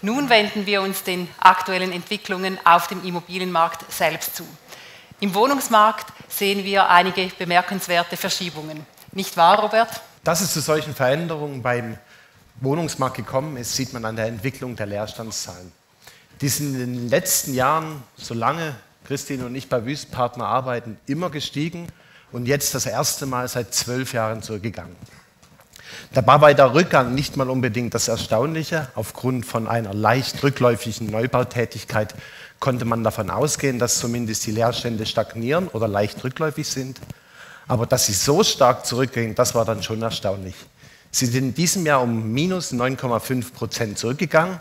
Nun wenden wir uns den aktuellen Entwicklungen auf dem Immobilienmarkt selbst zu. Im Wohnungsmarkt sehen wir einige bemerkenswerte Verschiebungen. Nicht wahr, Robert? Dass es zu solchen Veränderungen beim Wohnungsmarkt gekommen ist, sieht man an der Entwicklung der Leerstandszahlen. Die sind in den letzten Jahren, solange Christine und ich bei Wüstpartner arbeiten, immer gestiegen und jetzt das erste Mal seit zwölf Jahren zurückgegangen. Dabei war der Rückgang nicht mal unbedingt das Erstaunliche. Aufgrund von einer leicht rückläufigen Neubautätigkeit konnte man davon ausgehen, dass zumindest die Leerstände stagnieren oder leicht rückläufig sind. Aber dass sie so stark zurückgehen, das war dann schon erstaunlich. Sie sind in diesem Jahr um minus 9,5 Prozent zurückgegangen.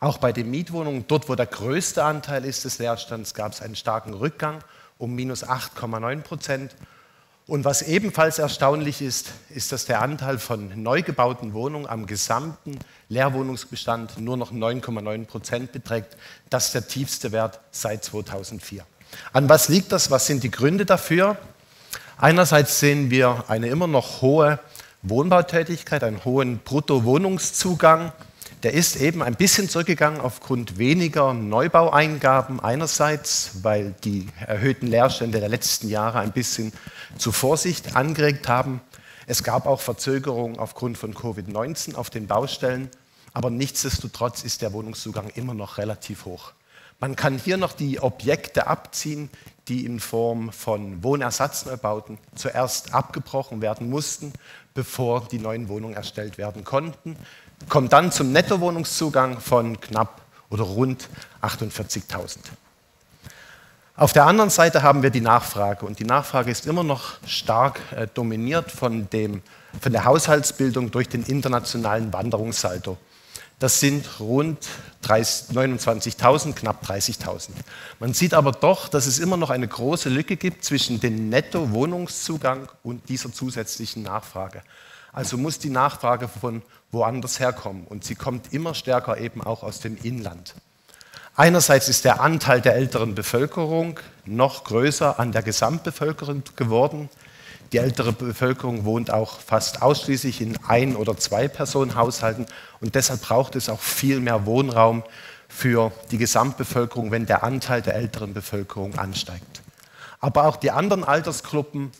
Auch bei den Mietwohnungen, dort wo der größte Anteil ist des Leerstands, gab es einen starken Rückgang um minus 8,9 Prozent. Und was ebenfalls erstaunlich ist, ist, dass der Anteil von neu gebauten Wohnungen am gesamten Leerwohnungsbestand nur noch 9,9 Prozent beträgt. Das ist der tiefste Wert seit 2004. An was liegt das? Was sind die Gründe dafür? Einerseits sehen wir eine immer noch hohe Wohnbautätigkeit, einen hohen Bruttowohnungszugang. Der ist eben ein bisschen zurückgegangen aufgrund weniger Neubaueingaben einerseits, weil die erhöhten Leerstände der letzten Jahre ein bisschen zu Vorsicht angeregt haben. Es gab auch Verzögerungen aufgrund von Covid-19 auf den Baustellen, aber nichtsdestotrotz ist der Wohnungszugang immer noch relativ hoch. Man kann hier noch die Objekte abziehen, die in Form von Wohnersatzneubauten zuerst abgebrochen werden mussten, bevor die neuen Wohnungen erstellt werden konnten kommt dann zum Nettowohnungszugang von knapp oder rund 48.000. Auf der anderen Seite haben wir die Nachfrage und die Nachfrage ist immer noch stark äh, dominiert von, dem, von der Haushaltsbildung durch den internationalen Wanderungssaldo. Das sind rund 29.000, knapp 30.000. Man sieht aber doch, dass es immer noch eine große Lücke gibt zwischen dem Nettowohnungszugang und dieser zusätzlichen Nachfrage. Also muss die Nachfrage von woanders herkommen und sie kommt immer stärker eben auch aus dem Inland. Einerseits ist der Anteil der älteren Bevölkerung noch größer an der Gesamtbevölkerung geworden. Die ältere Bevölkerung wohnt auch fast ausschließlich in Ein- oder Zwei-Personen-Haushalten und deshalb braucht es auch viel mehr Wohnraum für die Gesamtbevölkerung, wenn der Anteil der älteren Bevölkerung ansteigt. Aber auch die anderen Altersgruppen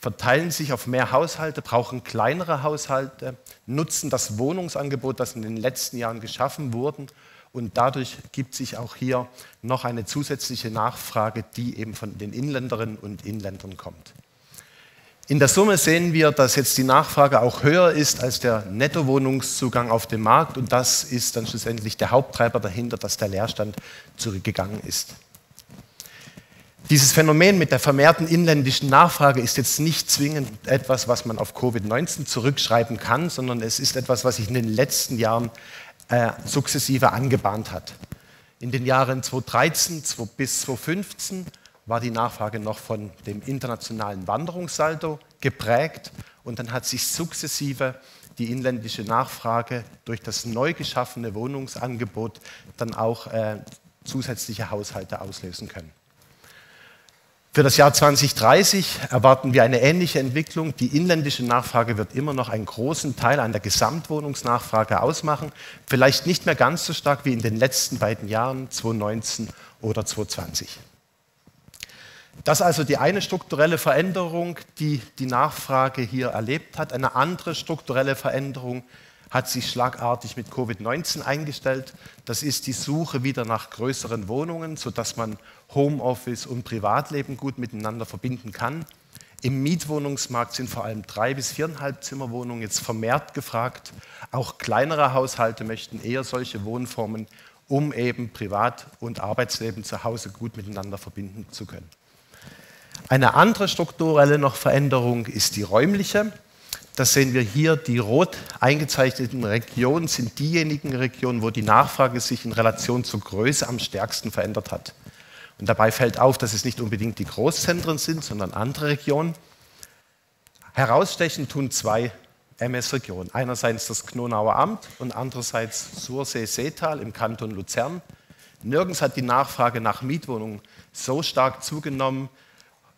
verteilen sich auf mehr Haushalte, brauchen kleinere Haushalte, nutzen das Wohnungsangebot, das in den letzten Jahren geschaffen wurde. Und dadurch gibt sich auch hier noch eine zusätzliche Nachfrage, die eben von den Inländerinnen und Inländern kommt. In der Summe sehen wir, dass jetzt die Nachfrage auch höher ist als der Nettowohnungszugang auf dem Markt. Und das ist dann schlussendlich der Haupttreiber dahinter, dass der Leerstand zurückgegangen ist. Dieses Phänomen mit der vermehrten inländischen Nachfrage ist jetzt nicht zwingend etwas, was man auf Covid-19 zurückschreiben kann, sondern es ist etwas, was sich in den letzten Jahren äh, sukzessive angebahnt hat. In den Jahren 2013 bis 2015 war die Nachfrage noch von dem internationalen Wanderungssaldo geprägt und dann hat sich sukzessive die inländische Nachfrage durch das neu geschaffene Wohnungsangebot dann auch äh, zusätzliche Haushalte auslösen können. Für das Jahr 2030 erwarten wir eine ähnliche Entwicklung. Die inländische Nachfrage wird immer noch einen großen Teil an der Gesamtwohnungsnachfrage ausmachen. Vielleicht nicht mehr ganz so stark wie in den letzten beiden Jahren, 2019 oder 2020. Das ist also die eine strukturelle Veränderung, die die Nachfrage hier erlebt hat. Eine andere strukturelle Veränderung hat sich schlagartig mit Covid-19 eingestellt. Das ist die Suche wieder nach größeren Wohnungen, sodass man Homeoffice und Privatleben gut miteinander verbinden kann. Im Mietwohnungsmarkt sind vor allem drei bis viereinhalb Zimmerwohnungen jetzt vermehrt gefragt. Auch kleinere Haushalte möchten eher solche Wohnformen, um eben Privat- und Arbeitsleben zu Hause gut miteinander verbinden zu können. Eine andere strukturelle noch Veränderung ist die räumliche. Das sehen wir hier, die rot eingezeichneten Regionen sind diejenigen Regionen, wo die Nachfrage sich in Relation zur Größe am stärksten verändert hat. Und dabei fällt auf, dass es nicht unbedingt die Großzentren sind, sondern andere Regionen. Herausstechen tun zwei MS-Regionen. Einerseits das Knonauer Amt und andererseits Sursee-Seetal im Kanton Luzern. Nirgends hat die Nachfrage nach Mietwohnungen so stark zugenommen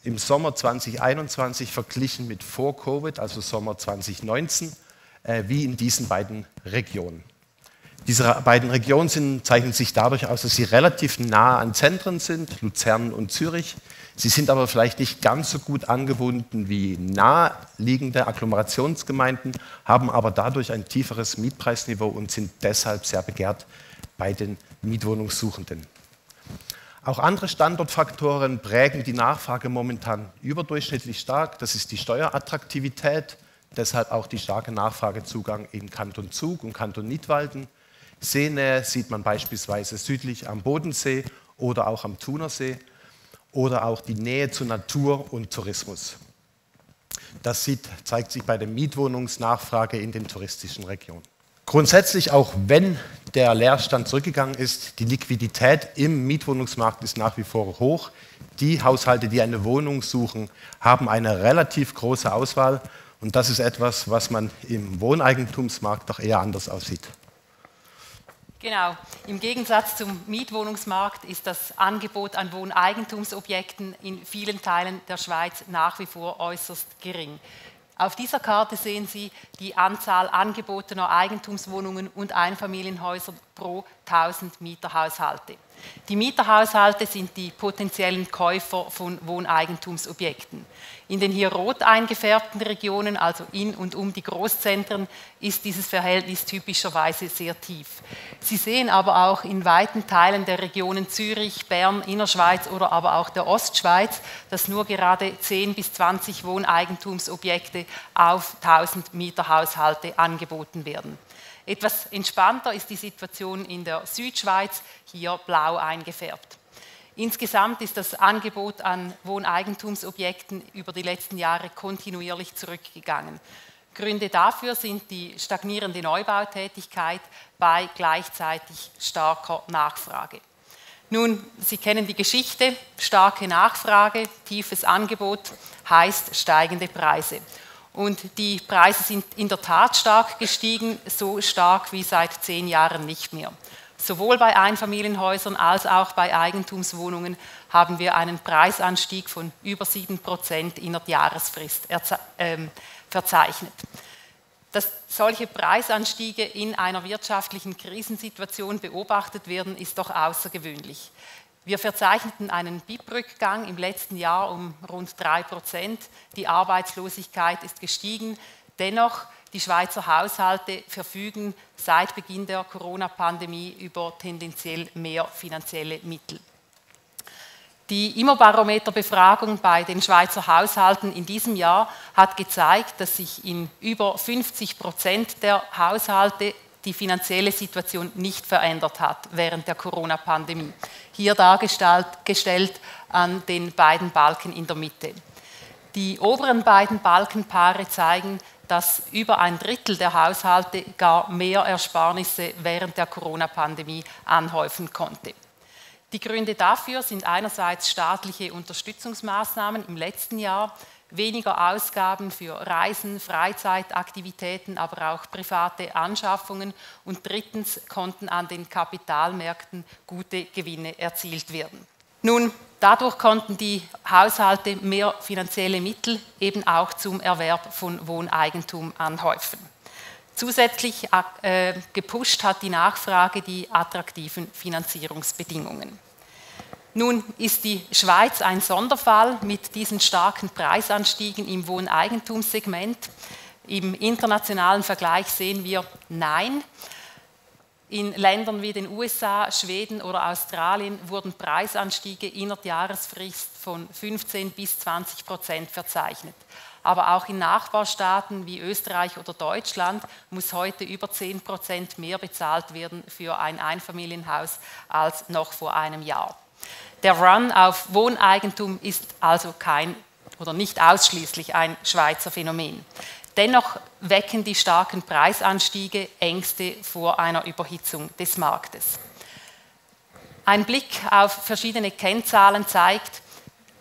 im Sommer 2021 verglichen mit vor Covid, also Sommer 2019, äh, wie in diesen beiden Regionen. Diese beiden Regionen sind, zeichnen sich dadurch aus, dass sie relativ nah an Zentren sind, Luzern und Zürich. Sie sind aber vielleicht nicht ganz so gut angebunden wie naheliegende Agglomerationsgemeinden, haben aber dadurch ein tieferes Mietpreisniveau und sind deshalb sehr begehrt bei den Mietwohnungssuchenden. Auch andere Standortfaktoren prägen die Nachfrage momentan überdurchschnittlich stark. Das ist die Steuerattraktivität, deshalb auch die starke Nachfragezugang in Kanton Zug und Kanton Nidwalden. Seenähe sieht man beispielsweise südlich am Bodensee oder auch am Thunersee oder auch die Nähe zu Natur und Tourismus. Das sieht, zeigt sich bei der Mietwohnungsnachfrage in den touristischen Regionen. Grundsätzlich, auch wenn der Leerstand zurückgegangen ist, die Liquidität im Mietwohnungsmarkt ist nach wie vor hoch. Die Haushalte, die eine Wohnung suchen, haben eine relativ große Auswahl und das ist etwas, was man im Wohneigentumsmarkt doch eher anders aussieht. Genau. Im Gegensatz zum Mietwohnungsmarkt ist das Angebot an Wohneigentumsobjekten in vielen Teilen der Schweiz nach wie vor äußerst gering. Auf dieser Karte sehen Sie die Anzahl angebotener Eigentumswohnungen und Einfamilienhäuser pro 1000 Mieterhaushalte. Die Mieterhaushalte sind die potenziellen Käufer von Wohneigentumsobjekten. In den hier rot eingefärbten Regionen, also in und um die Großzentren, ist dieses Verhältnis typischerweise sehr tief. Sie sehen aber auch in weiten Teilen der Regionen Zürich, Bern, Innerschweiz oder aber auch der Ostschweiz, dass nur gerade 10 bis 20 Wohneigentumsobjekte auf 1000 Mieterhaushalte angeboten werden. Etwas entspannter ist die Situation in der Südschweiz, hier blau eingefärbt. Insgesamt ist das Angebot an Wohneigentumsobjekten über die letzten Jahre kontinuierlich zurückgegangen. Gründe dafür sind die stagnierende Neubautätigkeit bei gleichzeitig starker Nachfrage. Nun, Sie kennen die Geschichte, starke Nachfrage, tiefes Angebot heißt steigende Preise. Und die Preise sind in der Tat stark gestiegen, so stark wie seit zehn Jahren nicht mehr. Sowohl bei Einfamilienhäusern als auch bei Eigentumswohnungen haben wir einen Preisanstieg von über 7 Prozent in der Jahresfrist ähm, verzeichnet. Dass solche Preisanstiege in einer wirtschaftlichen Krisensituation beobachtet werden, ist doch außergewöhnlich. Wir verzeichneten einen BIP-Rückgang im letzten Jahr um rund 3 Prozent. Die Arbeitslosigkeit ist gestiegen. Dennoch, die Schweizer Haushalte verfügen seit Beginn der Corona-Pandemie über tendenziell mehr finanzielle Mittel. Die Immobarometer-Befragung bei den Schweizer Haushalten in diesem Jahr hat gezeigt, dass sich in über 50 Prozent der Haushalte die finanzielle Situation nicht verändert hat während der Corona-Pandemie. Hier dargestellt an den beiden Balken in der Mitte. Die oberen beiden Balkenpaare zeigen, dass über ein Drittel der Haushalte gar mehr Ersparnisse während der Corona-Pandemie anhäufen konnte. Die Gründe dafür sind einerseits staatliche Unterstützungsmaßnahmen im letzten Jahr, weniger Ausgaben für Reisen, Freizeitaktivitäten, aber auch private Anschaffungen und drittens konnten an den Kapitalmärkten gute Gewinne erzielt werden. Nun, dadurch konnten die Haushalte mehr finanzielle Mittel eben auch zum Erwerb von Wohneigentum anhäufen. Zusätzlich äh, gepusht hat die Nachfrage die attraktiven Finanzierungsbedingungen. Nun ist die Schweiz ein Sonderfall mit diesen starken Preisanstiegen im Wohneigentumssegment. Im internationalen Vergleich sehen wir Nein. In Ländern wie den USA, Schweden oder Australien wurden Preisanstiege in der Jahresfrist von 15 bis 20 Prozent verzeichnet. Aber auch in Nachbarstaaten wie Österreich oder Deutschland muss heute über 10 Prozent mehr bezahlt werden für ein Einfamilienhaus als noch vor einem Jahr. Der Run auf Wohneigentum ist also kein oder nicht ausschließlich ein Schweizer Phänomen. Dennoch wecken die starken Preisanstiege Ängste vor einer Überhitzung des Marktes. Ein Blick auf verschiedene Kennzahlen zeigt,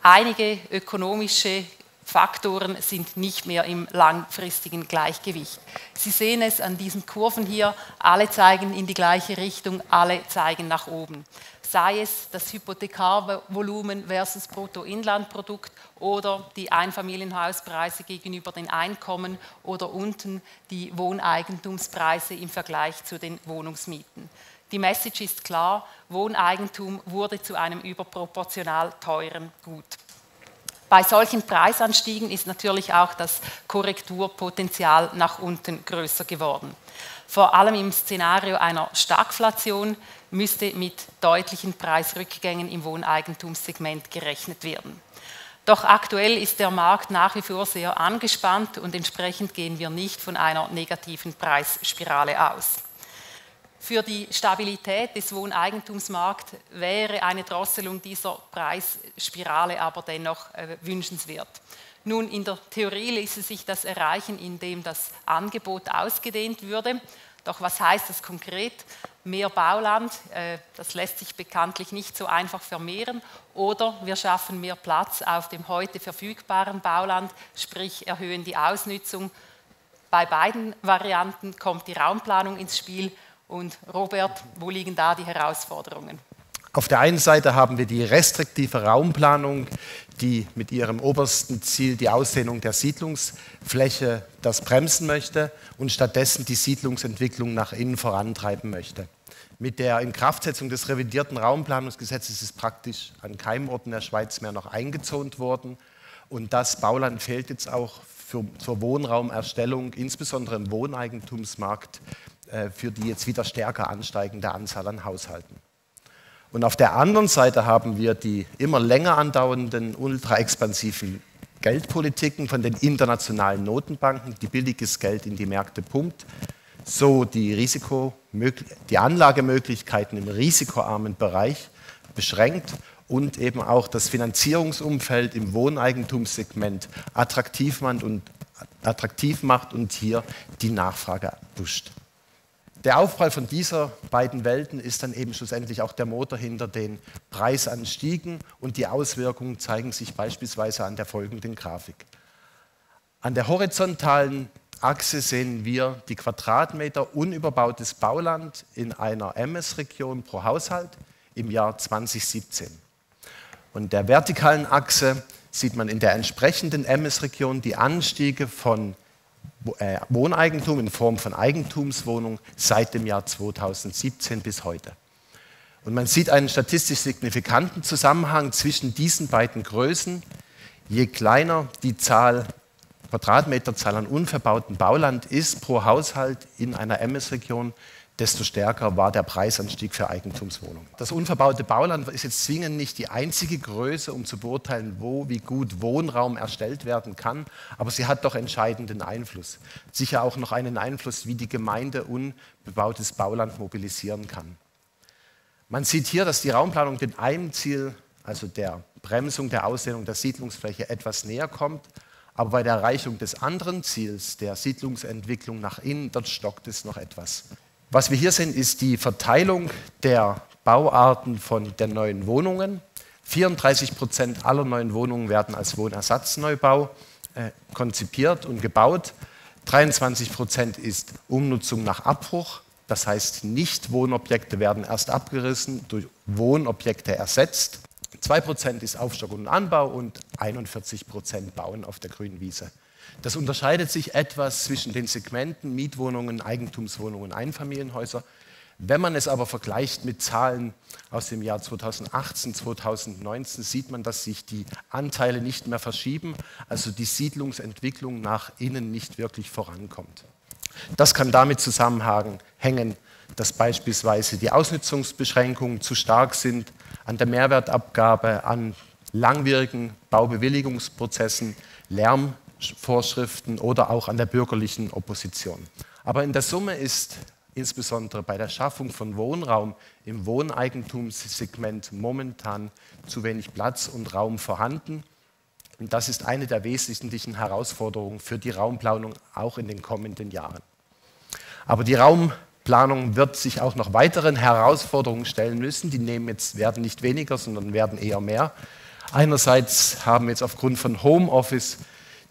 einige ökonomische Faktoren sind nicht mehr im langfristigen Gleichgewicht. Sie sehen es an diesen Kurven hier, alle zeigen in die gleiche Richtung, alle zeigen nach oben. Sei es das Hypothekarvolumen versus Bruttoinlandprodukt oder die Einfamilienhauspreise gegenüber den Einkommen oder unten die Wohneigentumspreise im Vergleich zu den Wohnungsmieten. Die Message ist klar, Wohneigentum wurde zu einem überproportional teuren Gut. Bei solchen Preisanstiegen ist natürlich auch das Korrekturpotenzial nach unten größer geworden. Vor allem im Szenario einer Stagflation müsste mit deutlichen Preisrückgängen im Wohneigentumssegment gerechnet werden. Doch aktuell ist der Markt nach wie vor sehr angespannt und entsprechend gehen wir nicht von einer negativen Preisspirale aus. Für die Stabilität des Wohneigentumsmarkts wäre eine Drosselung dieser Preisspirale aber dennoch äh, wünschenswert. Nun, in der Theorie ließe sich das erreichen, indem das Angebot ausgedehnt würde. Doch was heißt das konkret? Mehr Bauland, äh, das lässt sich bekanntlich nicht so einfach vermehren. Oder wir schaffen mehr Platz auf dem heute verfügbaren Bauland, sprich erhöhen die Ausnutzung. Bei beiden Varianten kommt die Raumplanung ins Spiel und Robert, wo liegen da die Herausforderungen? Auf der einen Seite haben wir die restriktive Raumplanung, die mit ihrem obersten Ziel die Ausdehnung der Siedlungsfläche das bremsen möchte und stattdessen die Siedlungsentwicklung nach innen vorantreiben möchte. Mit der Inkraftsetzung des revidierten Raumplanungsgesetzes ist praktisch an keinem Ort in der Schweiz mehr noch eingezont worden. Und das Bauland fehlt jetzt auch für, zur Wohnraumerstellung, insbesondere im Wohneigentumsmarkt, für die jetzt wieder stärker ansteigende Anzahl an Haushalten. Und auf der anderen Seite haben wir die immer länger andauernden ultraexpansiven Geldpolitiken von den internationalen Notenbanken, die billiges Geld in die Märkte pumpt, so die, Risiko, die Anlagemöglichkeiten im risikoarmen Bereich beschränkt und eben auch das Finanzierungsumfeld im Wohneigentumssegment attraktiv macht und, hier die Nachfrage pusht. Der Aufprall von dieser beiden Welten ist dann eben schlussendlich auch der Motor hinter den Preisanstiegen und die Auswirkungen zeigen sich beispielsweise an der folgenden Grafik. An der horizontalen Achse sehen wir die Quadratmeter unüberbautes Bauland in einer MS-Region pro Haushalt im Jahr 2017. Und der vertikalen Achse sieht man in der entsprechenden MS-Region die Anstiege von Wohneigentum in Form von Eigentumswohnungen seit dem Jahr 2017 bis heute. Und man sieht einen statistisch signifikanten Zusammenhang zwischen diesen beiden Größen. Je kleiner die Zahl, Quadratmeterzahl an unverbauten Bauland ist pro Haushalt in einer MS-Region, desto stärker war der Preisanstieg für Eigentumswohnungen. Das unverbaute Bauland ist jetzt zwingend nicht die einzige Größe, um zu beurteilen, wo wie gut Wohnraum erstellt werden kann, aber sie hat doch entscheidenden Einfluss. Sicher auch noch einen Einfluss, wie die Gemeinde unbebautes Bauland mobilisieren kann. Man sieht hier, dass die Raumplanung dem einen Ziel, also der Bremsung der Ausdehnung der Siedlungsfläche, etwas näher kommt, aber bei der Erreichung des anderen Ziels, der Siedlungsentwicklung nach innen, dort stockt es noch etwas. Was wir hier sehen, ist die Verteilung der Bauarten von den neuen Wohnungen. 34 Prozent aller neuen Wohnungen werden als Wohnersatzneubau äh, konzipiert und gebaut. 23 Prozent ist Umnutzung nach Abbruch. Das heißt, Nicht-Wohnobjekte werden erst abgerissen, durch Wohnobjekte ersetzt. 2 Prozent ist Aufstock und Anbau und 41 Prozent Bauen auf der grünen Wiese. Das unterscheidet sich etwas zwischen den Segmenten Mietwohnungen, Eigentumswohnungen, Einfamilienhäuser. Wenn man es aber vergleicht mit Zahlen aus dem Jahr 2018, 2019, sieht man, dass sich die Anteile nicht mehr verschieben, also die Siedlungsentwicklung nach innen nicht wirklich vorankommt. Das kann damit zusammenhängen, dass beispielsweise die Ausnutzungsbeschränkungen zu stark sind an der Mehrwertabgabe, an langwierigen Baubewilligungsprozessen, Lärm Vorschriften oder auch an der bürgerlichen Opposition. Aber in der Summe ist insbesondere bei der Schaffung von Wohnraum im Wohneigentumssegment momentan zu wenig Platz und Raum vorhanden. Und das ist eine der wesentlichen Herausforderungen für die Raumplanung auch in den kommenden Jahren. Aber die Raumplanung wird sich auch noch weiteren Herausforderungen stellen müssen. Die nehmen jetzt, werden nicht weniger, sondern werden eher mehr. Einerseits haben jetzt aufgrund von Homeoffice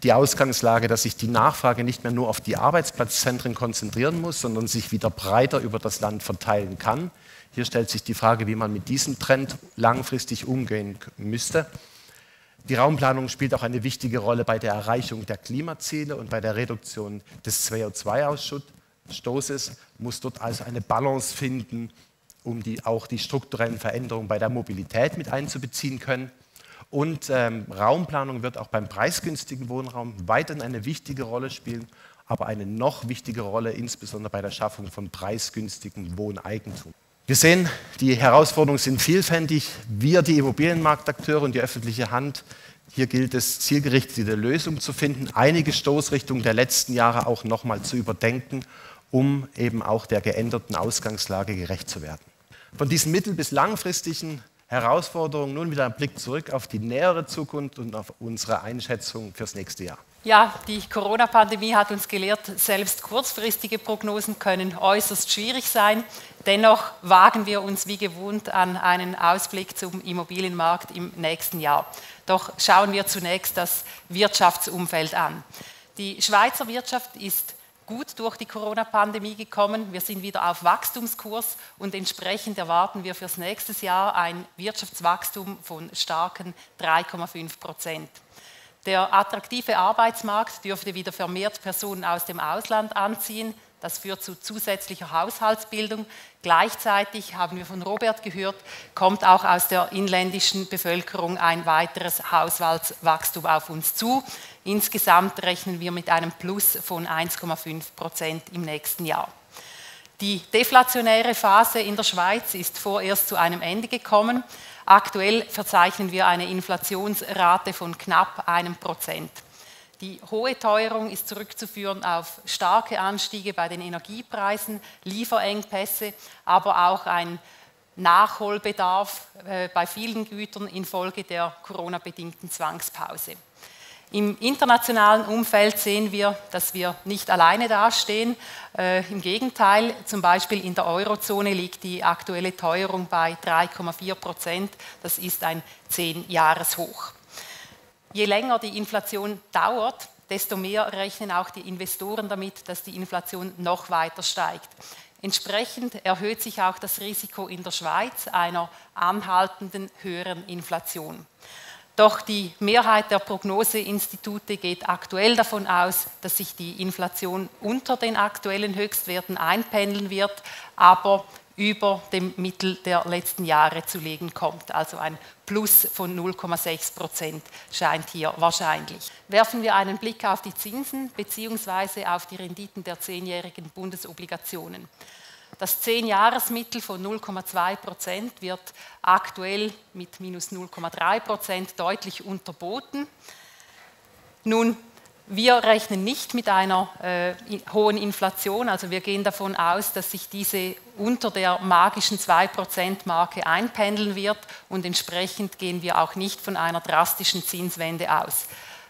die Ausgangslage, dass sich die Nachfrage nicht mehr nur auf die Arbeitsplatzzentren konzentrieren muss, sondern sich wieder breiter über das Land verteilen kann. Hier stellt sich die Frage, wie man mit diesem Trend langfristig umgehen müsste. Die Raumplanung spielt auch eine wichtige Rolle bei der Erreichung der Klimaziele und bei der Reduktion des CO2-Ausstoßes, muss dort also eine Balance finden, um die, auch die strukturellen Veränderungen bei der Mobilität mit einzubeziehen können. Und ähm, Raumplanung wird auch beim preisgünstigen Wohnraum weiterhin eine wichtige Rolle spielen, aber eine noch wichtigere Rolle insbesondere bei der Schaffung von preisgünstigen Wohneigentum. Wir sehen, die Herausforderungen sind vielfältig. Wir, die Immobilienmarktakteure und die öffentliche Hand, hier gilt es, zielgerichtete Lösungen zu finden, einige Stoßrichtungen der letzten Jahre auch nochmal zu überdenken, um eben auch der geänderten Ausgangslage gerecht zu werden. Von diesen mittel- bis langfristigen Herausforderungen nun wieder ein Blick zurück auf die nähere Zukunft und auf unsere Einschätzung fürs nächste Jahr. Ja, die Corona-Pandemie hat uns gelehrt, selbst kurzfristige Prognosen können äußerst schwierig sein. Dennoch wagen wir uns wie gewohnt an einen Ausblick zum Immobilienmarkt im nächsten Jahr. Doch schauen wir zunächst das Wirtschaftsumfeld an. Die Schweizer Wirtschaft ist gut durch die Corona-Pandemie gekommen. Wir sind wieder auf Wachstumskurs und entsprechend erwarten wir fürs nächste Jahr ein Wirtschaftswachstum von starken 3,5 Prozent. Der attraktive Arbeitsmarkt dürfte wieder vermehrt Personen aus dem Ausland anziehen. Das führt zu zusätzlicher Haushaltsbildung. Gleichzeitig haben wir von Robert gehört, kommt auch aus der inländischen Bevölkerung ein weiteres Haushaltswachstum auf uns zu. Insgesamt rechnen wir mit einem Plus von 1,5 Prozent im nächsten Jahr. Die deflationäre Phase in der Schweiz ist vorerst zu einem Ende gekommen. Aktuell verzeichnen wir eine Inflationsrate von knapp einem Prozent. Die hohe Teuerung ist zurückzuführen auf starke Anstiege bei den Energiepreisen, Lieferengpässe, aber auch ein Nachholbedarf äh, bei vielen Gütern infolge der Corona-bedingten Zwangspause. Im internationalen Umfeld sehen wir, dass wir nicht alleine dastehen. Äh, Im Gegenteil, zum Beispiel in der Eurozone liegt die aktuelle Teuerung bei 3,4 Prozent. Das ist ein Zehn-Jahres-Hoch. Je länger die Inflation dauert, desto mehr rechnen auch die Investoren damit, dass die Inflation noch weiter steigt. Entsprechend erhöht sich auch das Risiko in der Schweiz einer anhaltenden höheren Inflation. Doch die Mehrheit der Prognoseinstitute geht aktuell davon aus, dass sich die Inflation unter den aktuellen Höchstwerten einpendeln wird, aber über dem Mittel der letzten Jahre zu legen kommt. Also ein Plus von 0,6 Prozent scheint hier wahrscheinlich. Werfen wir einen Blick auf die Zinsen bzw. auf die Renditen der zehnjährigen Bundesobligationen. Das 10-Jahres-Mittel von 0,2 Prozent wird aktuell mit minus 0,3 Prozent deutlich unterboten. Nun, wir rechnen nicht mit einer äh, hohen Inflation, also wir gehen davon aus, dass sich diese unter der magischen 2%-Marke einpendeln wird und entsprechend gehen wir auch nicht von einer drastischen Zinswende aus.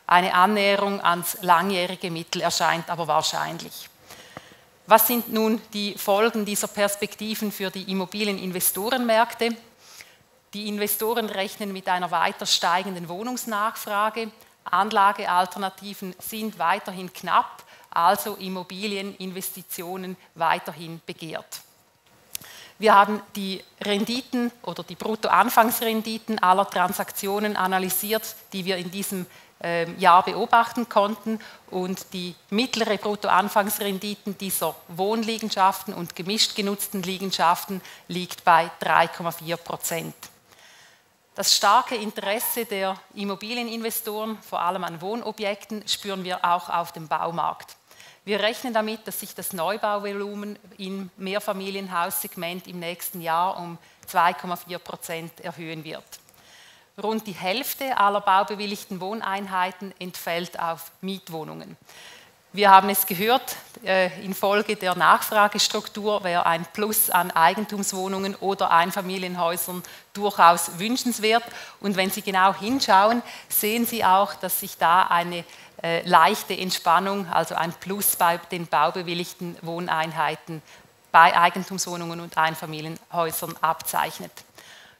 Eine Annäherung ans langjährige Mittel erscheint aber wahrscheinlich. Was sind nun die Folgen dieser Perspektiven für die Immobilieninvestorenmärkte? Die Investoren rechnen mit einer weiter steigenden Wohnungsnachfrage, Anlagealternativen sind weiterhin knapp, also Immobilieninvestitionen weiterhin begehrt. Wir haben die Renditen oder die Bruttoanfangsrenditen aller Transaktionen analysiert, die wir in diesem Jahr beobachten konnten und die mittlere Bruttoanfangsrenditen dieser Wohnliegenschaften und gemischt genutzten Liegenschaften liegt bei 3,4 Prozent. Das starke Interesse der Immobilieninvestoren, vor allem an Wohnobjekten, spüren wir auch auf dem Baumarkt. Wir rechnen damit, dass sich das Neubauvolumen im Mehrfamilienhaussegment im nächsten Jahr um 2,4 Prozent erhöhen wird. Rund die Hälfte aller baubewilligten Wohneinheiten entfällt auf Mietwohnungen. Wir haben es gehört, äh, infolge der Nachfragestruktur wäre ein Plus an Eigentumswohnungen oder Einfamilienhäusern durchaus wünschenswert. Und wenn Sie genau hinschauen, sehen Sie auch, dass sich da eine äh, leichte Entspannung, also ein Plus bei den baubewilligten Wohneinheiten bei Eigentumswohnungen und Einfamilienhäusern abzeichnet.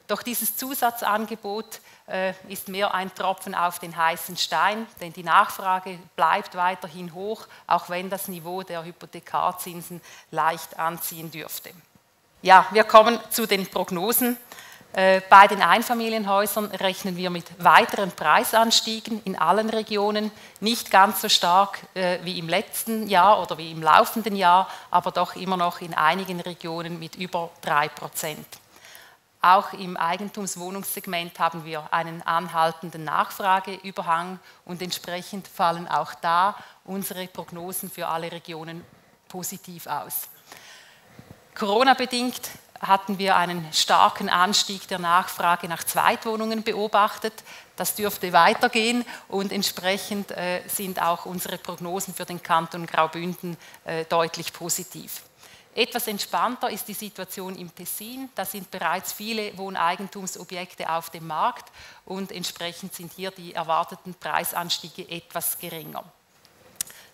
Doch dieses Zusatzangebot äh, ist mehr ein Tropfen auf den heißen Stein, denn die Nachfrage bleibt weiterhin hoch, auch wenn das Niveau der Hypothekarzinsen leicht anziehen dürfte. Ja, wir kommen zu den Prognosen. Äh, bei den Einfamilienhäusern rechnen wir mit weiteren Preisanstiegen in allen Regionen, nicht ganz so stark äh, wie im letzten Jahr oder wie im laufenden Jahr, aber doch immer noch in einigen Regionen mit über drei Prozent. Auch im Eigentumswohnungssegment haben wir einen anhaltenden Nachfrageüberhang und entsprechend fallen auch da unsere Prognosen für alle Regionen positiv aus. Corona-bedingt hatten wir einen starken Anstieg der Nachfrage nach Zweitwohnungen beobachtet. Das dürfte weitergehen und entsprechend äh, sind auch unsere Prognosen für den Kanton Graubünden äh, deutlich positiv. Etwas entspannter ist die Situation im Tessin. Da sind bereits viele Wohneigentumsobjekte auf dem Markt und entsprechend sind hier die erwarteten Preisanstiege etwas geringer.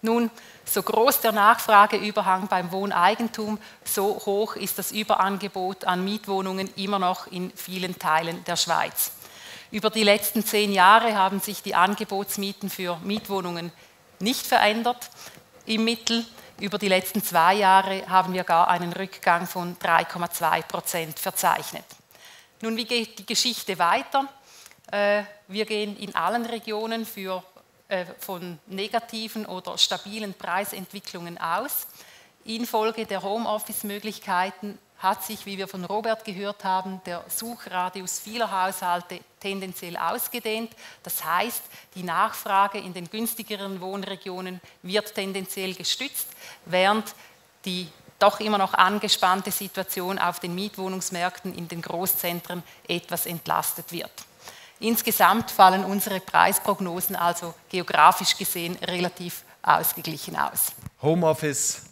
Nun, so groß der Nachfrageüberhang beim Wohneigentum, so hoch ist das Überangebot an Mietwohnungen immer noch in vielen Teilen der Schweiz. Über die letzten zehn Jahre haben sich die Angebotsmieten für Mietwohnungen nicht verändert im Mittel. Über die letzten zwei Jahre haben wir gar einen Rückgang von 3,2 Prozent verzeichnet. Nun, wie geht die Geschichte weiter? Äh, wir gehen in allen Regionen für äh, von negativen oder stabilen Preisentwicklungen aus. Infolge der Homeoffice-Möglichkeiten hat sich, wie wir von Robert gehört haben, der Suchradius vieler Haushalte tendenziell ausgedehnt. Das heißt, die Nachfrage in den günstigeren Wohnregionen wird tendenziell gestützt, während die doch immer noch angespannte Situation auf den Mietwohnungsmärkten in den Großzentren etwas entlastet wird. Insgesamt fallen unsere Preisprognosen also geografisch gesehen relativ ausgeglichen aus. Homeoffice,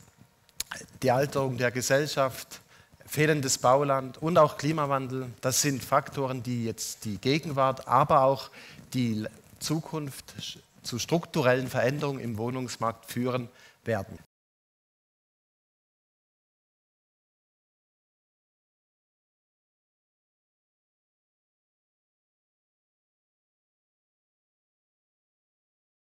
die Alterung der Gesellschaft, fehlendes Bauland und auch Klimawandel, das sind Faktoren, die jetzt die Gegenwart, aber auch die Zukunft zu strukturellen Veränderungen im Wohnungsmarkt führen werden.